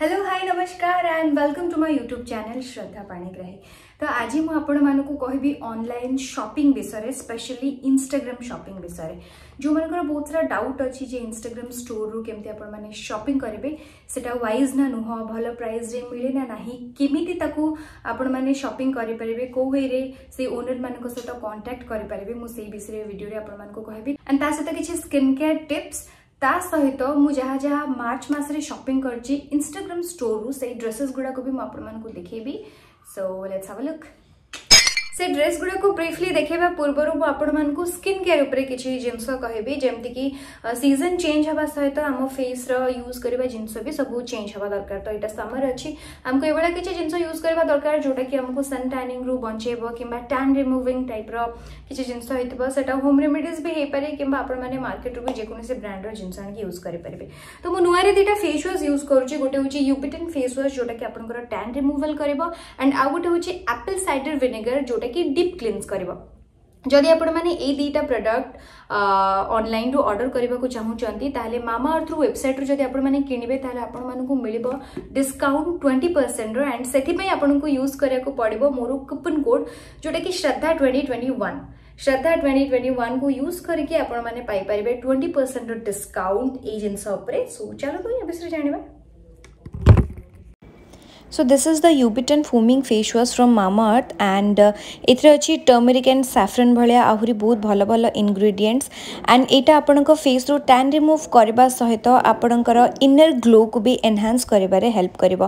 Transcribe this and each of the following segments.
Hello hi નમસ્કાર and welcome to my YouTube channel Shraddha Panigrahi ତ ଆଜି ମୁଁ ଆପଣମାନଙ୍କୁ କହିବି ଅନଲାଇନ୍ ସପିଂ ବିଷୟରେ ସ୍ପେଶାଲି ଇନଷ୍ଟାଗ୍ରାମ୍ ସପିଂ ବିଷୟରେ ଯେଉଁମାନଙ୍କର ବହୁତ ସାରା ଡାଉଟ୍ ଅଛି ଯେ ଇନଷ୍ଟାଗ୍ରାମ୍ ଷ୍ଟୋରରୁ କେମିତି ଆପଣମାନେ ସପିଂ କରିବେ ସେଟା ୱାଇଜ୍ ନା ନୁହଁ ଭଲ ପ୍ରାଇସ୍ରେ ମିଳେ ନା ନାହିଁ କେମିତି ତାକୁ ଆପଣମାନେ ସପିଂ କରିପାରିବେ କେଉଁ ୱେରେ ସେ ଓନର୍ମାନଙ୍କ ସହିତ କଣ୍ଟାକ୍ଟ କରିପାରିବେ ମୁଁ ସେଇ ବିଷୟରେ ଭିଡ଼ିଓରେ ଆପଣମାନଙ୍କୁ କହିବି ଆଣ୍ଡ ତା ସହିତ କିଛି ସ୍କିନ୍ କେୟାର୍ ଟିପ୍ସ ତା ସହିତ ମୁଁ ଯାହା ଯାହା ମାର୍ଚ୍ଚ ମାସରେ ସପିଂ କରିଛି ଇନଷ୍ଟାଗ୍ରାମ ଷ୍ଟୋରରୁ ସେଇ ଡ୍ରେସେସ୍ ଗୁଡ଼ାକ ବି ମୁଁ ଆପଣମାନଙ୍କୁ ଦେଖେଇବି ସୋ ଲେଟ୍ସ ହାଭ୍ ଲୁକ୍ से ड्रेस गुड़ाक ब्रिफली देखा पूर्व आपको स्किन केयर उपर कि जिनस कहबी जमीक सीजन चेंज हवा सहित आम फेस यूज करवा जिन भी सब चेंज हवा दरकार तो यहाँ समर अच्छी आमको ये किसी जिन यूज करवा दरकार जोटा कि आमको सन टैनिंग रू बचे कि टैन रिमुविंग टाइप किसी जिनस होम रेमेडीज भी पारे कि आपने मार्केट भी जेकोसी ब्रांड जिनस आणिक करेंगे तो मुझे नुआर दुटा फेस व्वाश यूज करुच्ची गोटे हूँ यूबिटिन फेस व्वाश जोटा कि आप टैन रिमुवाल कर एंड आउ गोटे हूँ आपल सैडर भिनेगर जोटा ଯେଉଁଟାକି ଡିପ୍ କ୍ଲିନ୍ସ କରିବ ଯଦି ଆପଣମାନେ ଏଇ ଦୁଇଟା ପ୍ରଡ଼କ୍ଟ ଅନଲାଇନ୍ରୁ ଅର୍ଡ଼ର କରିବାକୁ ଚାହୁଁଛନ୍ତି ତାହେଲେ ମାମା ଆର୍ଥରୁ ୱେବସାଇଟ୍ରୁ ଯଦି ଆପଣମାନେ କିଣିବେ ତାହେଲେ ଆପଣମାନଙ୍କୁ ମିଳିବ ଡିସ୍କାଉଣ୍ଟ ଟ୍ୱେଣ୍ଟି ପରସେଣ୍ଟର ଆଣ୍ଡ ସେଥିପାଇଁ ଆପଣଙ୍କୁ ୟୁଜ୍ କରିବାକୁ ପଡ଼ିବ ମୋର କୁପନ୍ କୋଡ଼୍ ଯେଉଁଟାକି Shraddha twenty twenty one Shraddha twenty twenty ୱାନ୍କୁ use କରିକି ଆପଣମାନେ ପାଇପାରିବେ ଟ୍ୱେଣ୍ଟି ପରସେଣ୍ଟର ଡିସ୍କାଉଣ୍ଟ ଏଇ ଜିନିଷ ଉପରେ ସୋ ଚାଲନ୍ତୁ ଏ ବିଷୟରେ ଜାଣିବା So this is the Ubitin Foaming Face Wash from Mamaearth and ଏଥିରେ ଅଛି ଟର୍ମେରିକ୍ ଆଣ୍ଡ ସାଫ୍ରନ୍ ଭଳିଆ ଆହୁରି ବହୁତ ଭଲ ଭଲ ଇନଗ୍ରିଡ଼ିଏଣ୍ଟସ୍ ଆଣ୍ଡ ଏଇଟା ଆପଣଙ୍କ ଫେସ୍ରୁ ଟ୍ୟାନ୍ ରିମୁଭ୍ କରିବା ସହିତ ଆପଣଙ୍କର ଇନର୍ ଗ୍ଲୋକୁ ବି ଏନ୍ହାନ୍ସ କରିବାରେ ହେଲ୍ପ କରିବ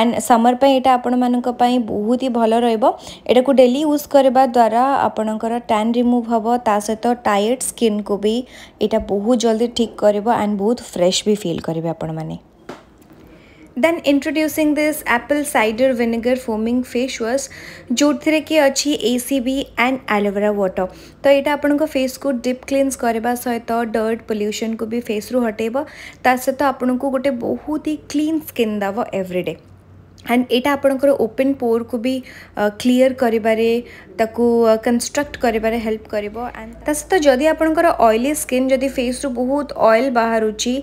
ଆଣ୍ଡ ସମର ପାଇଁ ଏଇଟା ଆପଣମାନଙ୍କ ପାଇଁ ବହୁତ ହି ଭଲ ରହିବ ଏଇଟାକୁ ଡେଲି ୟୁଜ୍ କରିବା ଦ୍ୱାରା ଆପଣଙ୍କର ଟ୍ୟାନ୍ ରିମୁଭ୍ ହେବ ତା ସହିତ ଟାୟାର୍ଡ଼ ସ୍କିନ୍କୁ ବି ଏଇଟା ବହୁତ ଜଲ୍ଦି ଠିକ୍ କରିବ ଆଣ୍ଡ ବହୁତ ଫ୍ରେଶ୍ ବି ଫିଲ୍ କରିବେ ଆପଣମାନେ then introducing this apple cider vinegar foaming face wash जोथिरे कि अच्छी ए सी एसीबी एंड एलोवेरा वाटर तो यहाँ आपण फेस को डीप क्लींस करने सहित डर्ट पोल्यूशन को भी फेस्रु हटेब ता सहित तो आपन को गोटे बहुत ही क्लीन स्किन दब एव्रीडे ଆଣ୍ଡ ଏଇଟା ଆପଣଙ୍କର ଓପେନ୍ ପୋର୍କୁ ବି କ୍ଲିଅର୍ କରିବାରେ ତାକୁ କନଷ୍ଟ୍ରକ୍ଟ କରିବାରେ ହେଲ୍ପ କରିବ ଆଣ୍ଡ ତା ସହିତ ଯଦି ଆପଣଙ୍କର ଅଏଲି ସ୍କିନ୍ ଯଦି ଫେସ୍ରୁ ବହୁତ ଅଏଲ୍ ବାହାରୁଛି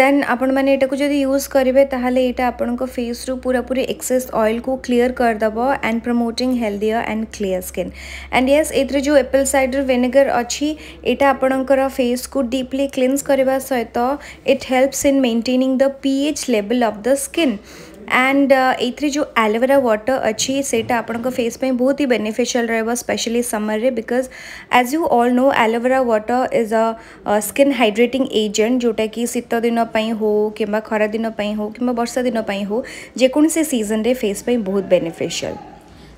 ଦେନ୍ ଆପଣମାନେ ଏଇଟାକୁ ଯଦି ୟୁଜ୍ କରିବେ ତାହେଲେ ଏଇଟା ଆପଣଙ୍କ ଫେସ୍ରୁ ପୁରାପୁରି ଏକ୍ସେସ୍ ଅଏଲ୍କୁ କ୍ଲିଅର୍ କରିଦେବ and promoting healthier and clear skin and yes ଏଥିରେ ଯେଉଁ ଆପଲ୍ ସାଇଡ଼ର୍ ଭିନେଗାର ଅଛି ଏଇଟା ଆପଣଙ୍କର ଫେସ୍କୁ ଡିପ୍ଲି କ୍ଲିନ୍ସ କରିବା ସହିତ it helps in maintaining the P H ଲେବଲ୍ ଅଫ୍ ଦ ସ୍କିନ୍ एंड ये uh, जो आलोवेरा वाटर अच्छी से फेस पे बहुत ही बेनिफिशियल रहा स्पेशली समर रे because as you all know aloe vera water is a skin hydrating agent जोटा कि शीत दिन हो कि खरा दिन हो कि बर्षा दिन हो जेकोसी सीजन रे फेस पे बहुत बेनिफिशियल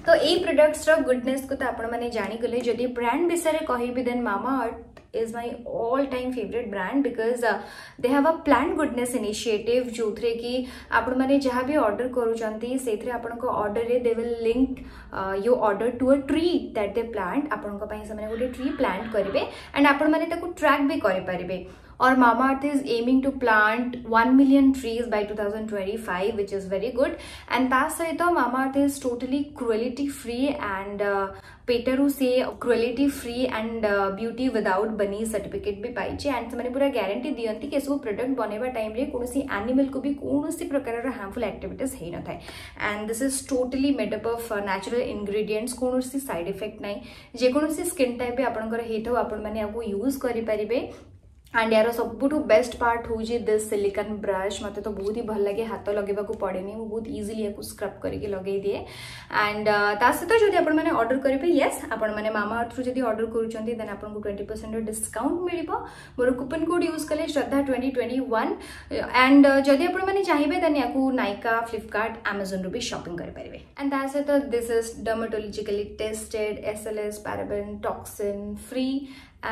तो ये प्रडक्ट्स गुडनेस को तो आपने जानी गले जदि ब्रांड विषय कह then Mamaearth is my all time favorite brand because uh, they have a planned goodness initiative थे कि आपण जहाँ भी अर्डर करुँच से आपंक अर्डर दे will link yo order to a tree that they plant आपण गोटे ट्री प्लांट करेंगे एंड आपण ट्राक भी करें और Mamaearth Mamaearth is aiming to plant 1 million trees by 2025 which is very good and past Sarita Mamaearth is totally free free and पेटरू से cruelty free and beauty without bunny certificate भी पाई and से पूरा guarantee दिखती कि सब product बनवा time कौन आनिमेल को भी कौन प्रकार हार्मफुल आक्टिविट हो न था and this is totally made up of natural ingredients कौन सैड इफेक्ट ना जेकोसी स्किन टाइप भी आपंकर यूज करें एंड यार सब बेस्ट पार्ट हूँ दिस सिलिकन ब्रश मत तो बहुत ही भल लगे हाथ लगे पड़े नहीं बहुत इजिली या स्क्रब कर लगे दिए एंड uh, सहित जब आपने अर्डर करेंगे ये आपमा अर्थ अर्डर जब अर्डर करें ट्वेंटी परसेंट डिस्काउंट मिले मोर कूपन कोड यूज कले Shraddha twenty twenty one and जदि आपने चाहिए देन या नाइका फ्लीपकर्ट आमाजन रू भी सपिंग करेंगे एंड सहित this is dermatologically tested S L S paraben toxin free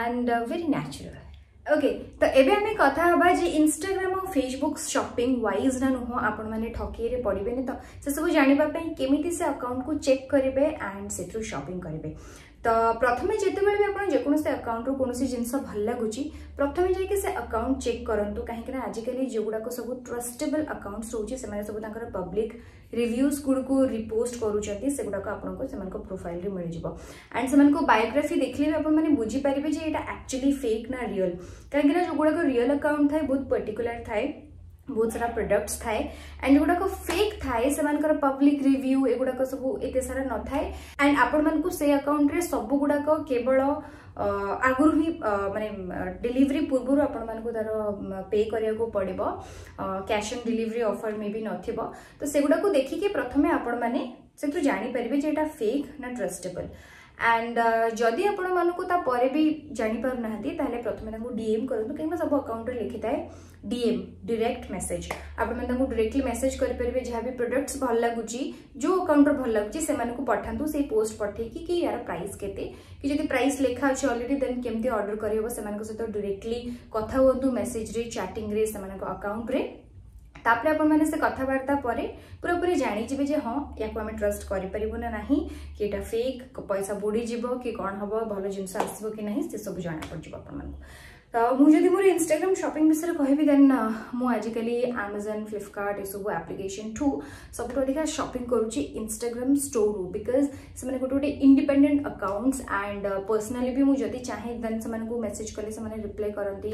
and very natural okay તો એબે આમે કથા હવા જે ઇન્સ્ટાગ્રામ આઉ ફેસબુક શપિંગ વાઇઝ ના નુહ આપણ મને ઠકીરે પડીબેને તો સેસબુ જાણવા કેમિતિ સે અકાઉન્ટ કુ ચેક કરીબે એન્ડ સેથ્રુ શપિંગ કરીબે ତ ପ୍ରଥମେ ଯେତେବେଳେ ବି ଆପଣ ଯେକୌଣସି ଆକାଉଣ୍ଟରୁ କୌଣସି ଜିନିଷ ଭଲ ଲାଗୁଛି ପ୍ରଥମେ ଯାଇକି ସେ ଆକାଉଣ୍ଟ ଚେକ୍ କରନ୍ତୁ କାହିଁକିନା ଆଜିକାଲି ଯେଉଁଗୁଡ଼ାକ ସବୁ ଟ୍ରଷ୍ଟେବଲ୍ ଆକାଉଣ୍ଟସ୍ ରହୁଛି ସେମାନେ ସବୁ ତାଙ୍କର ପବ୍ଲିକ୍ ରିଭ୍ୟୁଜ୍ ଗୁଡ଼ିକୁ ରିପୋଷ୍ଟ କରୁଛନ୍ତି ସେଗୁଡ଼ାକ ଆପଣଙ୍କୁ ସେମାନଙ୍କ ପ୍ରୋଫାଇଲ୍ରେ ମିଳିଯିବ ଆଣ୍ଡ ସେମାନଙ୍କ ବାୟୋଗ୍ରାଫି ଦେଖିଲେ ବି ଆପଣମାନେ ବୁଝିପାରିବେ ଯେ ଏଇଟା ଆକ୍ଚୁଆଲି ଫେକ୍ ନା ରିଅଲ୍ କାହିଁକିନା ଯେଉଁଗୁଡ଼ାକ ରିଅଲ୍ ଆକାଉଣ୍ଟ ଥାଏ ବହୁତ ପର୍ଟିକୁଲାର ଥାଏ ବହୁତ ସାରା ପ୍ରଡକ୍ଟସ୍ ଥାଏ ଆଣ୍ଡ ଏଗୁଡ଼ାକ ଫେକ୍ ଥାଏ ସେମାନଙ୍କର ପବ୍ଲିକ୍ ରିଭ୍ୟୁ ଏଗୁଡ଼ାକ ସବୁ ଏତେ ସାରା ନଥାଏ ଆଣ୍ଡ ଆପଣମାନଙ୍କୁ ସେଇ ଆକାଉଣ୍ଟରେ ସବୁଗୁଡ଼ାକ କେବଳ ଆଗରୁ ହିଁ ମାନେ ଡେଲିଭରି ପୂର୍ବରୁ ଆପଣମାନଙ୍କୁ ତାର ପେ କରିବାକୁ ପଡ଼ିବ କ୍ୟାସ୍ ଅନ୍ ଡେଲିଭରି ଅଫର୍ ମେ ବି ନଥିବ ତ ସେଗୁଡ଼ାକୁ ଦେଖିକି ପ୍ରଥମେ ଆପଣମାନେ ସେଥିରୁ ଜାଣିପାରିବେ ଯେ ଏଇଟା ଫେକ୍ ନା ଟ୍ରଷ୍ଟେବଲ୍ ଆଣ୍ଡ ଯଦି ଆପଣମାନଙ୍କୁ ତାପରେ ବି ଜାଣିପାରୁନାହାନ୍ତି ତାହେଲେ ପ୍ରଥମେ ତାଙ୍କୁ ଡିଏମ୍ କରନ୍ତୁ କିମ୍ବା ସବୁ ଆକାଉଣ୍ଟରେ ଲେଖିଥାଏ डीएम डायरेक्ट मेसेज आप डायरेक्टली मेसेज करेंगे जहाँ भी प्रडक्ट भल लगुच जो अकाउंट भल लगुच से पठात से पोस्ट पठे कि यार प्राइस के प्राइस लिखा अच्छे अलरेडी देन केमती अर्डर करहबान सहित डायरेक्टली कथ हूँ मेसेज रे चैटिंग रे से अकाउंट रे तापर आप कथबार्ता पूरा पूरी जाणीजे जे हाँ या को ट्रस्ट करना ना कि फेक पैसा बुड़ी जी कौन हम भल जिन आसब कि ना सब जना पड़ा तो मुझे मोर इनग्राम सपिंग विषय कह देन मुझिकाल आमाजन फ्लिपकार्ट यू आप्लिकेसन ठू सब अधिक सपिंग करूँग्राम स्टोर रू बिकज से गोटे गोटे इंडिपेडेन्ट आकाउंट्स एंड पर्सनाली भी मुझे चाहे देन से मेसेज कले से रिप्लाए करती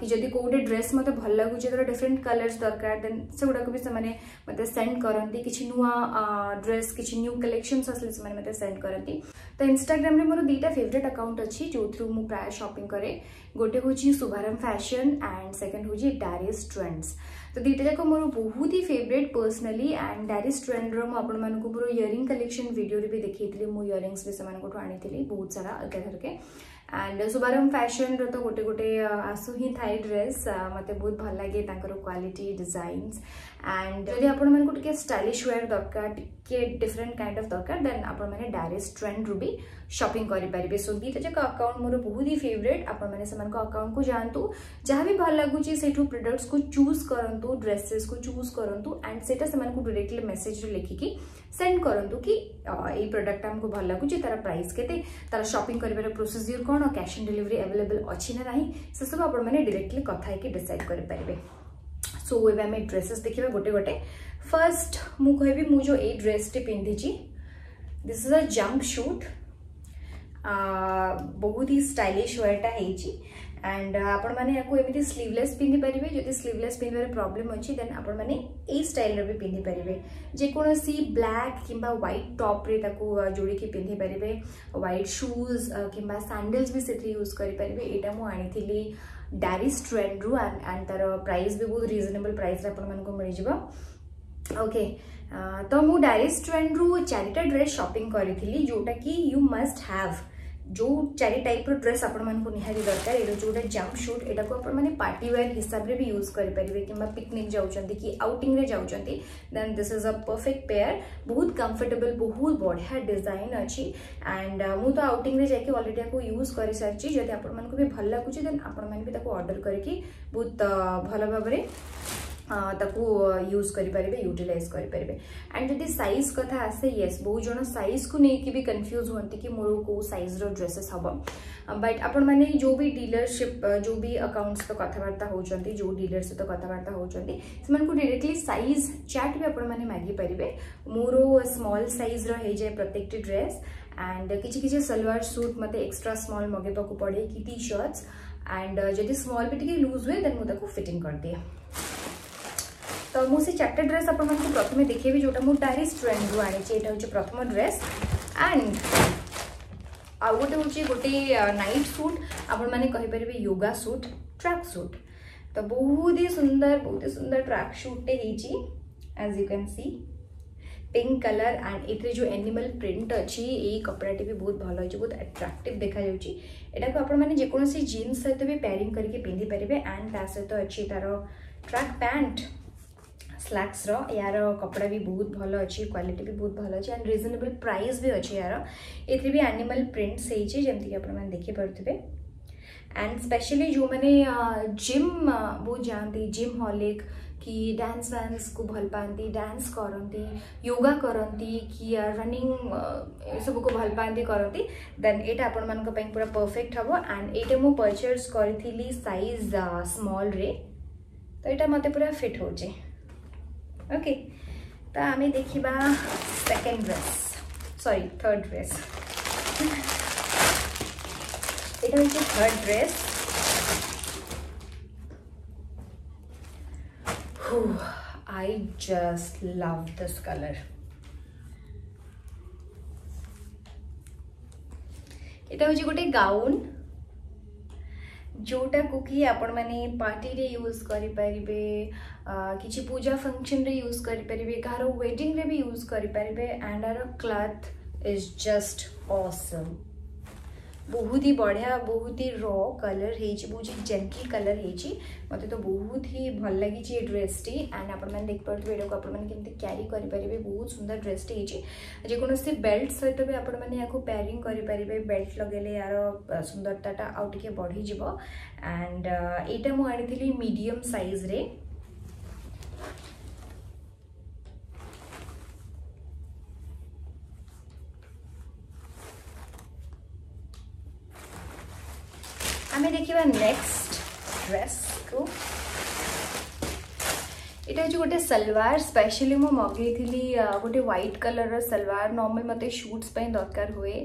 कि जदि कौटे ड्रेस मत भल लगुच तरह डिफरेन्ट कलर्स दरकार देन से गुडाक भी मत से करती कि नुआ ड्रेस किसी न्यू कलेक्शन आसने मतलब सेंड करती तो इनग्राम मोर दुटा फेवरेट आकाउंट अच्छी जो थ्रु मु प्राय सपिंग कै गोटे हूँ शुभारम फैशन एंड सेकेंड हूँ डारियस ट्रेंड्स तो दुटा जाक मोर बहुत ही favourite personally and Darius trends मुझे मोर इयरिंग कलेक्शन भिडियो भी देखी मुझ इयरिंगस भी से आनी बहुत सारा अलग धरके एंड शुभारम फैशन तो गोटे गोटे आसु ही था ड्रेस मत बहुत भल लगे क्वाटी डिजाइन एंड जदि आपण स्टाइलीश स्टाइलिश वेयर दरकार किए डिफरेंट काइंड अफ दरकार देन आपण डायरेक्ट ट्रेंड रु भी सपिंग करेंगे सो दुटा जाक अकाउंट मोर बहुत ही फेवरेट आपण को जातु जहाँ भी भल लगुच प्रडक्ट्स को चूज करूँ ड्रेसेस को चूज करूँ एंड से डायरेक्टली मेसेज लिखिकी सेंड करूँ कि प्रडक्ट आमको भल लगुच तार प्राइस के तार कर प्रोसीजर कौन कैश अन् डेलीवरी आवेलेबल अच्छी ना से सब आप डायरेक्टली डिसाइड करेंगे सो एवं आम ड्रेसेस देखा गोटे गोटे ફર્સ્ટ હું કહેવી હું જો એ ડ્રેસટી ପିନ୍ଧିଛି this is a jumpsuit ବହୁତ ହି ଷ୍ଟାଇଲିଶ୍ ୱେର୍ଟା ହେଇଛି ଆଣ୍ଡ ଆପଣମାନେ ୟାକୁ ଏମିତି ସ୍ଲିଭଲେସ୍ ପିନ୍ଧିପାରିବେ ଯଦି ସ୍ଲିଭଲେସ୍ ପିନ୍ଧିବାର ପ୍ରୋବ୍ଲେମ୍ ଅଛି ଦେନ୍ ଆପଣମାନେ ଏଇ ଷ୍ଟାଇଲ୍ର ବି ପିନ୍ଧିପାରିବେ ଯେକୌଣସି ବ୍ଲାକ୍ କିମ୍ବା ହ୍ୱାଇଟ୍ ଟପ୍ରେ ତାକୁ ଯୋଡ଼ିକି ପିନ୍ଧିପାରିବେ ହ୍ୱାଇଟ୍ ସୁଜ୍ କିମ୍ବା ସାଣ୍ଡେଲ୍ସ ବି ସେଥିରେ ୟୁଜ୍ କରିପାରିବେ ଏଇଟା ମୁଁ ଆଣିଥିଲି ଡାରିସ୍ ଟ୍ରେଣ୍ଡରୁ ଆଣ୍ଡ ତା'ର ପ୍ରାଇସ୍ ବି ବହୁତ ରିଜନେବଲ୍ ପ୍ରାଇସ୍ରେ ଆପଣମାନଙ୍କୁ ମିଳିଯିବ ओके तो मुझे डायरी स्ट्रेंड रु चार ड्रेस सपिंग करी जोटा कि यू मस्ट हाव जो चार टाइप ड्रेस आपहति दरकार ये जो जम्प सुट यू आपर्टीवेयर हिसाब से भी यूज करेंगे कि पिकनिक जाऊँ कि आउटिंग में जाऊँ then this is a perfect pair बहुत कंफर्टेबल बहुत बढ़िया डिजाइन अच्छी एंड मु तो आउटिंग में जाकि अलरेडी आपको यूज कर सारी जब आपल लगुच देन अर्डर करके बहुत भल भाव यूज करें यूटिलइज करेंगे एंड जदि सैज कथ आसे ये बहुत जन सैज को लेकिन भी कन्फ्यूज हूँ कि मोर कौ सैज र्रेसेस हम बट आपण मैंने जो भी डिलरशिप जो भी अकाउंट सहित कथबार्ता होती जो डिलर सहित कथबार्ता होती डायरेक्टली सैज चैट भी आपड़ मैंने मागिपारे मोर स्मल सैज्र हो जाए प्रत्येक ड्रेस एंड किसी किसी सलवार सुट मत एक्सट्रा स्मल मगेबा पड़े कि टी सर्ट्स एंड जब स्मल भी टी लुज हुए देन फिटिंग तो कर दिए तो मुझे चार्टर ड्रेस आपको प्रथम देखेबी जो डायरी स्ट्रेड रू आईटा हो प्रथम ड्रेस एंड आउ गोटे हूँ गोटे नाइट सुट आपर योगा सुट ट्राक सुट तो बहुत ही सुंदर बहुत ही सुंदर ट्राक सुटे as you can see pink colour and ये जो एनिमल प्रिंट अच्छी ये कपड़ा टी बहुत भल हो बहुत आट्राक्टिव देखा को आपोसी जीन्स सहित भी पेयरिंग करके पिंधिपारे एंड ता सहित तो अच्छी तरह ट्रैक पैंट ସ୍ଲାକ୍ସର ୟାର କପଡ଼ା ବି ବହୁତ ଭଲ ଅଛି କ୍ୱାଲିଟି ବି ବହୁତ ଭଲ ଅଛି ଆଣ୍ଡ ରିଜନେବଲ୍ ପ୍ରାଇସ୍ ବି ଅଛି ୟାର ଏଥିରେ ବି ଆନିମାଲ୍ ପ୍ରିଣ୍ଟସ୍ ହେଇଛି ଯେମିତିକି ଆପଣମାନେ ଦେଖିପାରୁଥିବେ ଆଣ୍ଡ ସ୍ପେଶିଆଲି ଯେଉଁମାନେ ଜିମ୍ ବହୁତ ଯାଆନ୍ତି ଜିମ୍ ହଲିକ୍ କି ଡ୍ୟାନ୍ସ ଫ୍ୟାନ୍ସକୁ ଭଲ ପାଆନ୍ତି ଡ୍ୟାନ୍ସ କରନ୍ତି ୟୋଗା କରନ୍ତି କି ରନିଂ ଏସବୁକୁ ଭଲ ପାଆନ୍ତି କରନ୍ତି ଦେନ୍ ଏଇଟା ଆପଣମାନଙ୍କ ପାଇଁ ପୁରା ପରଫେକ୍ଟ ହେବ ଆଣ୍ଡ ଏଇଟା ମୁଁ ପରଚେଜ୍ କରିଥିଲି ସାଇଜ୍ ସ୍ମଲ୍ରେ ତ ଏଇଟା ମୋତେ ପୁରା ଫିଟ୍ ହେଉଛି ओके तो आम देखा second dress sorry third dress ये third dress I just love this colour ये गोटे गाउन जोटा कुकी आपण मैंने पार्टी रे यूज करें कि पूजा फंक्शन रे यूज करि कह रेडिंग रे भी यूज करें and our cloth is just awesome awesome. ବହୁତ ହି ବଢ଼ିଆ ବହୁତ ହି ର କଲର୍ ହେଇଛି ବହୁତ ହି ଜେଣ୍ଟଲ୍ କଲର୍ ହେଇଛି ମୋତେ ତ ବହୁତ ହି ଭଲ ଲାଗିଛି ଏ ଡ୍ରେସ୍ଟି ଆଣ୍ଡ ଆପଣମାନେ ଦେଖିପାରୁଥିବେ ଏଇଟାକୁ ଆପଣମାନେ କେମିତି କ୍ୟାରି କରିପାରିବେ ବହୁତ ସୁନ୍ଦର ଡ୍ରେସ୍ଟି ହେଇଛି ଯେକୌଣସି ବେଲ୍ଟ ସହିତ ବି ଆପଣମାନେ ଏହାକୁ ପ୍ୟାରିଂ କରିପାରିବେ ବେଲ୍ଟ ଲଗେଇଲେ ଏହାର ସୁନ୍ଦରତାଟା ଆଉ ଟିକେ ବଢ଼ିଯିବ ଆଣ୍ଡ ଏଇଟା ମୁଁ ଆଣିଥିଲି ମିଡ଼ିୟମ୍ ସାଇଜ୍ରେ हमें देखिए नेक्स्ट ड्रेस को এটা হচ্ছে গোটে সালোয়ার স্পেশালি মু মগাইলি গোটে হোয়াইট কলর সালোয়ার নর্মাল মতো সুটস দরকার হুয়ে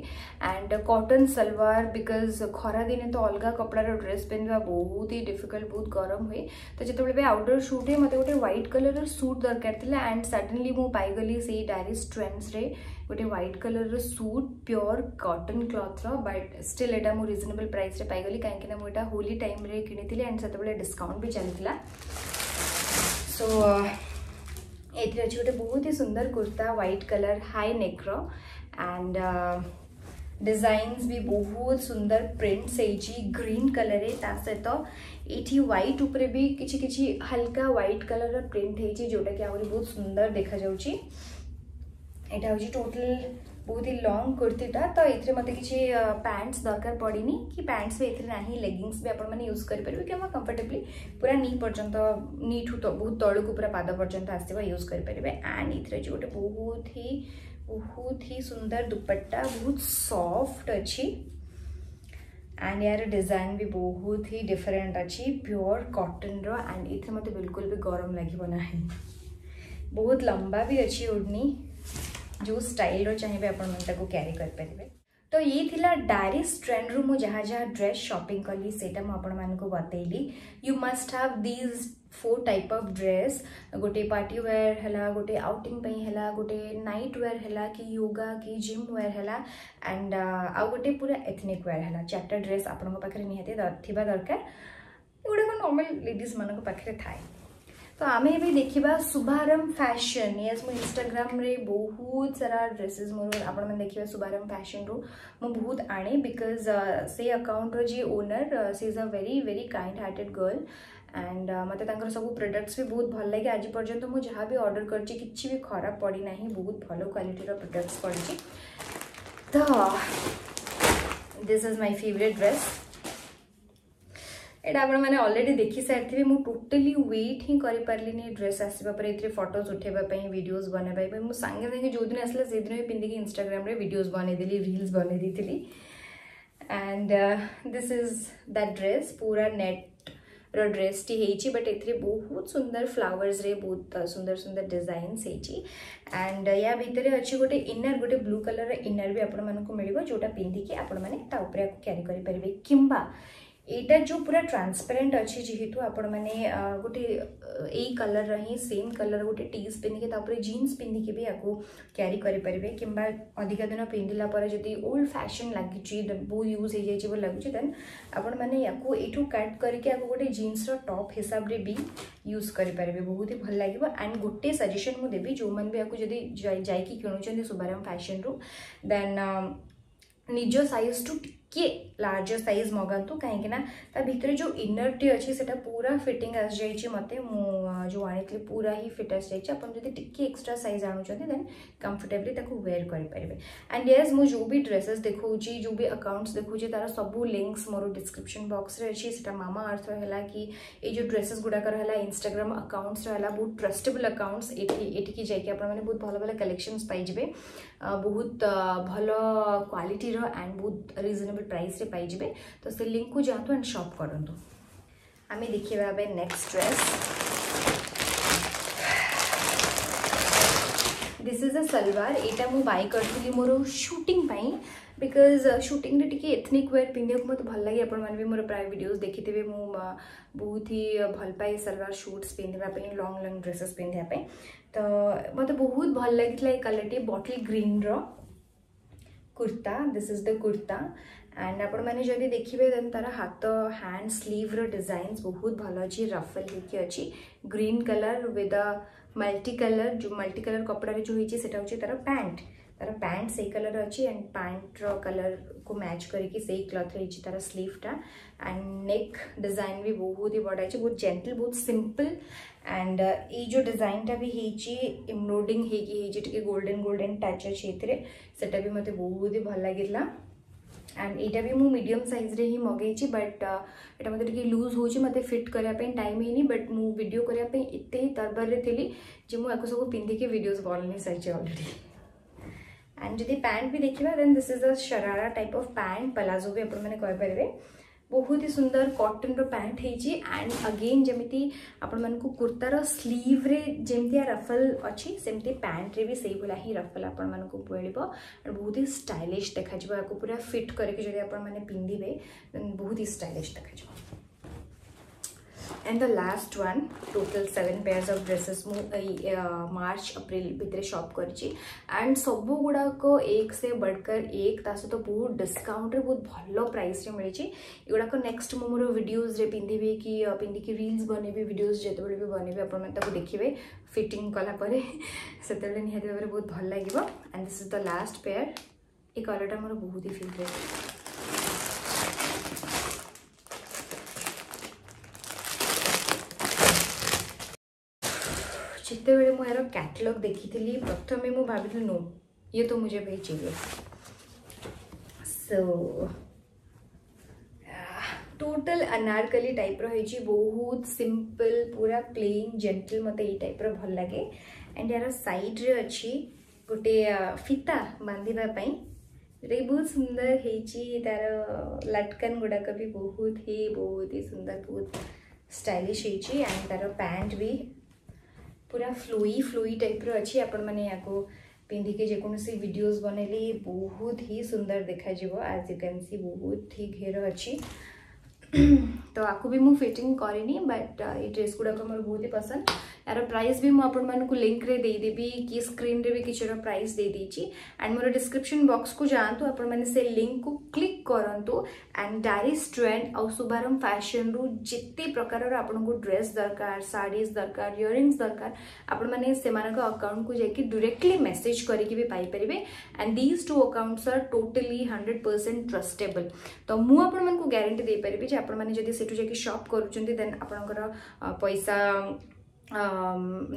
আন্ড কটন সালোয়ার বিকজ খরা দিনে তো অলগা কপড়ার ড্রেস পিন্ধা বহুত হি ডিফিকল্ট বহুত গরম হুয়ে তো যেতবে বি আউটডোর সুট হুয়ে মতো গোটে হোয়াইট কলর সুট দরকার লা আন্ড সডেনলি মু পাইগলি সেই ডায়েরি স্ট্রেন্ডসরে গোটে white colour suit pure cotton ক্লথর but still এটা মু রিজনেবল প্রাইসরে পাইগলি কাইকি না মু এটা হোলি টাইমরে কিনি আন্ড সেতবে ডিসকাউন্ট বি চলি सो एट गोटे बहुत ही सुंदर kurta white colour high नेक्र and designs भी बहुत सुंदर प्रिंट्स होती ग्रीन कलर ता सहित ଏଇଠି ହ୍ୱାଇଟ୍ ଉପରେ ବି କିଛି କିଛି ହାଲକା ହ୍ୱାଇଟ୍ କଲର୍ର ପ୍ରିଣ୍ଟ ହେଇଛି ଯେଉଁଟାକି ଆହୁରି ବହୁତ ସୁନ୍ଦର ଦେଖାଯାଉଛି ଏଇଟା ହେଉଛି ଟୋଟାଲ बहुत ही लंग कुर्तीटा तो ये मत कि पैंट्स दरकार पड़नी कि पैंट्स भी ये ना ही लेगिंगस भी आपने यूज करेंगे कि कंफर्टेबली पूरा नी पर्यंत नीठ तो बहुत तल पूरा पाद पर्यटन आसो यूज करेंगे एंड ये जो गोटे बहुत ही बहुत ही सुंदर दुपट्टा बहुत सॉफ्ट अच्छी एंड यार डिजाइन भी बहुत ही डिफरेंट अच्छी प्योर कॉटन रो एंड ये मतलब बिल्कुल भी गरम लगे ना बहुत लंबा भी अच्छी उड़नी जो स्टाइल चाहिए आपको क्यारि करेंगे तो ये थिला डारिस ट्रेंड रु जहाँ जहाँ ड्रेस शॉपिंग कली से मु आपण बतैली you must have these four type of dress गोटे पार्टी वेयर है गोटे आउटिंग है गोटे नाइट वेयर है कि योगा कि जिम वेयर है एंड आउ गोटे पूरा एथनिक वेयर है चार्टा ड्रेस आप दरकार एगुड़ा नर्माल लेडीज मान पाखे थाए तो आम देखा शुभारम फैशन ये मो इग्राम बहुत सारा ड्रेसेस मोर आपखे शुभारंभ फैशन रू मु बहुत आने बिकज uh, से account ji owner she is a very very kind hearted girl and मत सब प्रडक्ट्स भी बहुत भल लगे आज पर्यटन मुझे जहाँ भी अर्डर कर खराब पड़ना बहुत भल क्वाटर प्रडक्ट्स पड़ी तो this is my favourite dress यहाँ अलरेडी देखी सारी थे मुझे टोटाली व्वेट ही करें ड्रेस आसापर ए फटोज उठेबापी भिडियोज बनवाई मुझे सांगे सांगे जो दिन आसला से दिन भी पिंधिक इनस्टाग्राम भिडियोज बनईदी रिल्स बन and this is that dress पूरा नेट ड्रेस टी बट ए बहुत सुंदर फ्लावर्स रे बहुत सुंदर सुंदर डिजाइन एंड या भितर अच्छे गोटे इनर गोटे ब्लू कलर इनर भी आपको मिले जोटा पिंधिकी आपरी क्यारि करेंगे कि यटा जो पूरा ट्रांसपेरेंट अच्छे जीतु आप गोटे यही कलर रही सेम कलर गोटे टीज पिंधिक जीन्स पिंधिके भी आपको क्यारी करें कि अधिका दिन पिंधापर जब ओल्ड फैशन लगी बहुत यूज हो जाए लगुच्छे देन आपठू कट करके गोटे जीन्स रप हिसाब से भी यूज करें बहुत ही भल लगे एंड गोटे सजेसन मुझे देवी जो मैंने भी आपको जाइ कि शुभारंभ फैशन रु दे निज सू टिके लार्जर सैज मगातु कहीं भितर जो इनर टी अच्छे से पूरा फिटिंग आस मत जो आनी पूरा ही फिट आदि एक्सट्रा सैज आनुंच देन कम्फर्टेबली वेयर करेंगे एंड ये मुझे जो भी ड्रेसेस देखा जो भी अकाउंट्स देखुचे तार सब लिंक्स मोर डिस्क्रिप्शन बक्स में अच्छे से मामा अर्थ है कि ये जो ड्रेसेस गुड़ाकर है इनस्टाग्राम अकाउंट्स रहा बहुत ट्रस्टेबल अकाउंट्स की जाइए बहुत भल भल कलेक्शन पाइबे बहुत भल क्वाटर एंड बहुत रिजनेबल ସବୁ ପ୍ରାଇସ୍ରେ ପାଇଯିବେ ତ ସେ ଲିଙ୍କ୍କୁ ଯାଆନ୍ତୁ ଆଣ୍ଡ ସପ୍ କରନ୍ତୁ ଆମେ ଦେଖିବା ଏବେ ନେକ୍ସଟ ଡ୍ରେସ୍ ଦିସ୍ ଇଜ୍ ଅ ସଲୱାର ଏଇଟା ମୁଁ ବାଇ କରିଥିଲି ମୋର ସୁଟିଂ ପାଇଁ ବିକଜ ସୁଟିଂରେ ଟିକେ ଏଥନିକ୍ ୱେର୍ ପିନ୍ଧିବାକୁ ମୋତେ ଭଲ ଲାଗେ ଆପଣମାନେ ବି ମୋର ପ୍ରାୟ ଭିଡ଼ିଓଜ୍ ଦେଖିଥିବେ ମୁଁ ବହୁତ ହି ଭଲ ପାଏ ସଲୱାର ସୁଟ୍ସ ପିନ୍ଧିବା ପାଇଁ ଲଙ୍ଗ୍ ଲଙ୍ଗ୍ ଡ୍ରେସେସ୍ ପିନ୍ଧିବା ପାଇଁ ତ ମୋତେ ବହୁତ ଭଲ ଲାଗିଥିଲା ଏ କଲର୍ଟି ବଟଲ୍ ଗ୍ରୀନ୍ର kurta this is the kurta and आपण मैंने जब देखिए तार हाथ हैंड स्लीव्र डिजाइन बहुत भल अच्छी रफल होती green colour with a multi colour जो मल्टी कलर कपड़े जो होती है से तार पैंट तार पैंट से कलर अच्छी एंड पैंटर कलर को मैच करी क्लथ रही तार स्लीवटा एंड नेक डिजाइन भी बहुत ही बड़ा बहुत जेंटल बहुत सिंपल एंड ये जो डिजाइन टा भी होम्ब्रोडिंग होगी गोल्डेन गोल्डेन टच अच्छे से मतलब बहुत ही भल लगे ଆଣ୍ଡ ଏଇଟା ବି ମୁଁ ମିଡ଼ିୟମ୍ ସାଇଜ୍ରେ ହିଁ ମଗାଇଛି ବଟ୍ ଏଇଟା ମୋତେ ଟିକିଏ ଲୁଜ୍ ହେଉଛି ମୋତେ ଫିଟ୍ କରିବା ପାଇଁ ଟାଇମ୍ ହେଇନି ବଟ୍ ମୁଁ ଭିଡ଼ିଓ କରିବା ପାଇଁ ଏତେ ହିଁ ତରବରରେ ଥିଲି ଯେ ମୁଁ ଆକୁ ସବୁ ପିନ୍ଧିକି ଭିଡ଼ିଓସ୍ ବନେଇ ସାରିଛି ଅଲରେଡ଼ି ଆଣ୍ଡ ଯଦି ପ୍ୟାଣ୍ଟ ବି ଦେଖିବା then this is a sharara type of pant palazzo ବି ଆପଣମାନେ କହିପାରିବେ ବହୁତ ହି ସୁନ୍ଦର କଟନ୍ର ପ୍ୟାଣ୍ଟ ହେଇଛି ଆଣ୍ଡ ଅଗେନ୍ ଯେମିତି ଆପଣମାନଙ୍କୁ କୁର୍ତ୍ତାର ସ୍ଲିଭ୍ରେ ଯେମିତିଆ ରଫଲ୍ ଅଛି ସେମିତି ପ୍ୟାଣ୍ଟରେ ବି ସେଇଭଳିଆ ହିଁ ରଫଲ୍ ଆପଣମାନଙ୍କୁ ମିଳିବ ଆଣ୍ଡ ବହୁତ ହି ଷ୍ଟାଇଲିଶ୍ ଦେଖାଯିବ ଆକୁ ପୁରା ଫିଟ୍ କରିକି ଯଦି ଆପଣମାନେ ପିନ୍ଧିବେ ବହୁତ ହି ଷ୍ଟାଇଲିଶ୍ ଦେଖାଯିବ and the last one total seven pairs of dresses ମୁଁ ମାର୍ଚ୍ଚ ଏପ୍ରିଲ ଭିତରେ ସପ୍ କରିଛି ଆଣ୍ଡ ସବୁ ଗୁଡ଼ାକ ଏକ ସେ ବଡ଼କର ଏକ ତା ସହିତ ବହୁତ ଡିସ୍କାଉଣ୍ଟରେ ବହୁତ ଭଲ ପ୍ରାଇସ୍ରେ ମିଳିଛି ଏଗୁଡ଼ାକ ନେକ୍ସଟ ମୁଁ ମୋର ଭିଡ଼ିଓଜରେ ପିନ୍ଧିବି କି ପିନ୍ଧିକି ରିଲ୍ସ ବନେଇବି ଭିଡ଼ିଓଜ ଯେତେବେଳେ ବି ବନେଇବି ଆପଣମାନେ ତାକୁ ଦେଖିବେ ଫିଟିଂ କଲା ପରେ ସେତେବେଳେ ନିହାତି ଭାବରେ ବହୁତ ଭଲ ଲାଗିବ and this is the last pair ଏ କଲର୍ଟା ମୋର ବହୁତ ହି ଫେଭରେଟ୍ ଯେତେବେଳେ ମୁଁ ଏହାର କ୍ୟାଟଲଗ୍ ଦେଖିଥିଲି ପ୍ରଥମେ ମୁଁ ଭାବିଥିଲି ନୋ ଇଏ ତ ମୁଝେ ଭାଇ चाहिए ସୋ ଟୋଟାଲ ଅନାରକଲି ଟାଇପ୍ର ହେଇଛି ବହୁତ ସିମ୍ପଲ୍ ପୁରା ପ୍ଲେନ୍ ଜେଣ୍ଟଲ୍ ମୋତେ ଏଇ ଟାଇପ୍ର ଭଲ ଲାଗେ ଆଣ୍ଡ ଏହାର ସାଇଡ଼୍ରେ ଅଛି ଗୋଟେ ଫିତା ବାନ୍ଧିବା ପାଇଁ ଯେଉଁଟାକି ବହୁତ ସୁନ୍ଦର ହେଇଛି ତା'ର ଲଟକନ୍ ଗୁଡ଼ାକ ବି ବହୁତ ହି ବହୁତ ହି ସୁନ୍ଦର ବହୁତ ଷ୍ଟାଇଲିଶ୍ ହେଇଛି ଆଣ୍ଡ ତା'ର ପ୍ୟାଣ୍ଟ ବି पूरा फ्लोई फ्लोई टाइप रही आपको पिंधिक जेकोसी भिडियोज बनैली बहुत ही सुंदर देखा आज यू कैन सी बहुत ही घेर अच्छी तो आपको भी मुझे फिटिंग करनी बट ये ड्रेस गुड़ाक मोर बहुत ही पसंद यार प्राइस भी मुझे आपको लिंक रे दे दे भी कि स्क्रीन रे भी किसी प्राइस दे दीची एंड मोर डिस्क्रिप्शन बॉक्स को जातु आपने लिंक को क्लिक करूँ एंड डायरीज ट्रेंड आउ शुभारम फैशन रु जिते प्रकार आपको ड्रेस दरकार शाढ़ीज दरकार इयरींगस दरकार आपंट को जाकि डायरेक्टली मेसेज करके भी Piper and these two accounts are totally hundred percent trustable तो मुझे ग्यारंटी देपरि जो ଆପଣମାନେ ଯଦି ସେଠୁ ଯାଇକି ସପ୍ କରୁଛନ୍ତି ଦେନ୍ ଆପଣଙ୍କର ପଇସା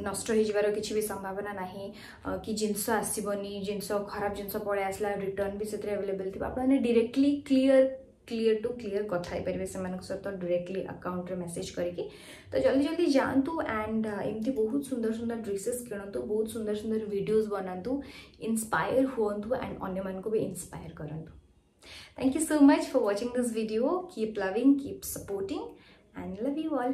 ନଷ୍ଟ ହୋଇଯିବାର କିଛି ବି ସମ୍ଭାବନା ନାହିଁ କି ଜିନିଷ ଆସିବନି ଜିନିଷ ଖରାପ ଜିନିଷ ପଳେଇ ଆସିଲା ରିଟର୍ଣ୍ଣ ବି ସେଥିରେ ଆଭେଲେବଲ୍ ଥିବ ଆପଣମାନେ directly clear clear to clear कथा पारे से सहित डायरेक्टली अकाउंट रे मेसेज करके तो जल्दी जल्दी जातु एंड एमती बहुत सुंदर सुंदर ड्रेसेस किणतु बहुत सुंदर सुंदर वीडियोस बनातु इंस्पायर हूँ एंड अन्य को भी इंस्पायर करूँ Thank you so much for watching this video. Keep loving, keep supporting and love you all.